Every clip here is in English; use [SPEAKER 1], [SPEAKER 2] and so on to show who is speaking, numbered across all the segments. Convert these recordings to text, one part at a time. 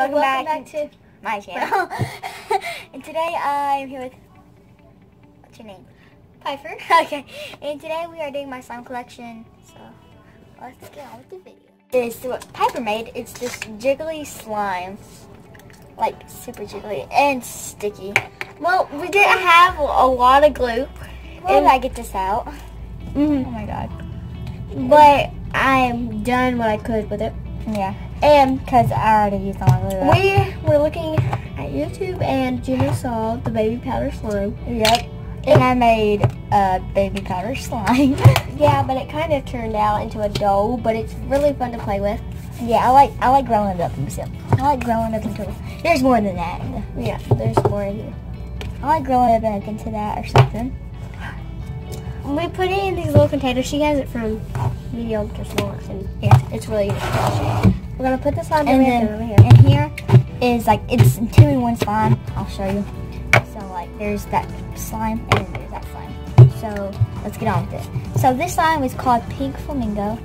[SPEAKER 1] welcome,
[SPEAKER 2] welcome
[SPEAKER 1] back,
[SPEAKER 2] back to
[SPEAKER 1] my channel. and today I'm here with what's your name?
[SPEAKER 2] Piper.
[SPEAKER 1] Okay. And today we are doing my slime collection. So let's get on with the video. This is what Piper made. It's this jiggly slime. Like super jiggly and sticky. Well, we didn't have a lot of glue. How did I get this out?
[SPEAKER 2] hmm
[SPEAKER 1] Oh my god.
[SPEAKER 2] But I'm done what I could with it.
[SPEAKER 1] Yeah. And because I already used all of glue.
[SPEAKER 2] We were looking at YouTube and Juno saw the baby powder slime.
[SPEAKER 1] Yep. And I made a baby powder slime.
[SPEAKER 2] Yeah, but it kind of turned out into a dough, but it's really fun to play with.
[SPEAKER 1] yeah, I like I like growing it up into I like growing up into there's more than that.
[SPEAKER 2] Yeah, there's more in here.
[SPEAKER 1] I like growing it up into that or something.
[SPEAKER 2] We put it in these little containers. She has it from medium to small, and
[SPEAKER 1] Yeah.
[SPEAKER 2] it's really good. We're gonna put the slime
[SPEAKER 1] And
[SPEAKER 2] over here.
[SPEAKER 1] and here is like it's two in one slime. I'll show you. So like there's that slime and then there's that slime. So let's get on with it. So this slime is called Pink Flamingo.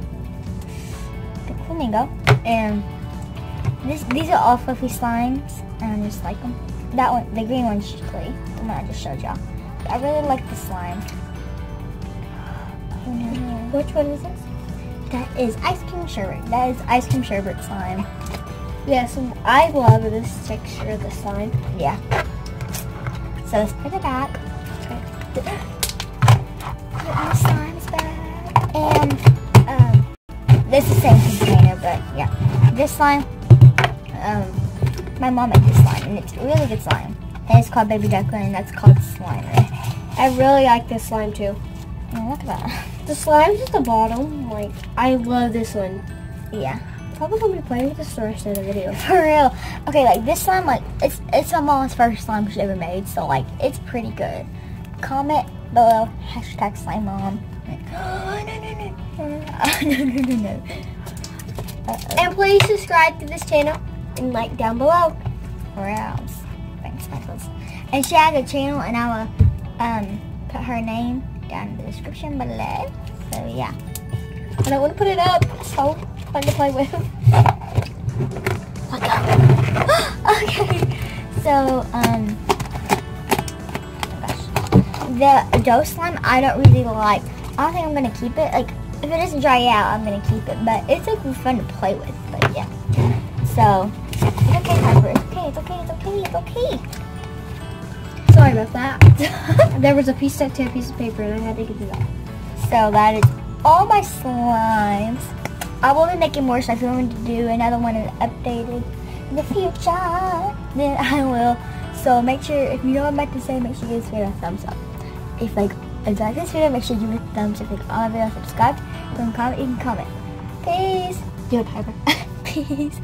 [SPEAKER 1] Pink Flamingo. And this these are all fluffy slimes and I just like them. That one, the green one's chicly, the one I just showed y'all. I really like the slime.
[SPEAKER 2] Which one is this?
[SPEAKER 1] That is ice cream sherbet. That is ice cream sherbet slime.
[SPEAKER 2] Yes, I love this texture of the slime.
[SPEAKER 1] Yeah. So let's put it back. Put my slimes back. And um, this is the same container, but yeah. This slime, um, my mom made this slime, and it's really good slime. And it's called Baby Duckling, and that's called Slimer.
[SPEAKER 2] I really like this slime too.
[SPEAKER 1] Oh, look at that.
[SPEAKER 2] The slime's at the bottom. Like, I love this one.
[SPEAKER 1] Yeah.
[SPEAKER 2] Probably gonna be playing with this rest of the video.
[SPEAKER 1] For real. Okay, like this slime, like it's it's my mom's first slime she ever made, so like it's pretty good. Comment below hashtag slime mom. Oh, no no no no no no no. Uh-oh.
[SPEAKER 2] And please subscribe to this channel and like down below.
[SPEAKER 1] Rouse. Thanks, Michaels. And she has a channel, and I will um put her name down in the description below. So yeah.
[SPEAKER 2] I don't want to put it up. So fun to play with.
[SPEAKER 1] Okay. So, um, oh the dough slime I don't really like. I don't think I'm gonna keep it. Like, if it doesn't dry out, I'm gonna keep it. But it's like fun to play with. But yeah. So, it's okay, Piper. It's okay. It's okay. It's okay. It's okay.
[SPEAKER 2] Sorry about that. there was a piece stuck to a piece of paper and I had to get it off.
[SPEAKER 1] So that is all my slimes. I will be making more, so if you want me to do another one and updated in the future, then I will. So make sure, if you know what I'm about to say, make sure you give this video a thumbs up. If like, if you like this video, make sure you give it a thumbs up. If you like all my videos, subscribe, and comment, you can comment. Peace. Do it, Piper. Peace.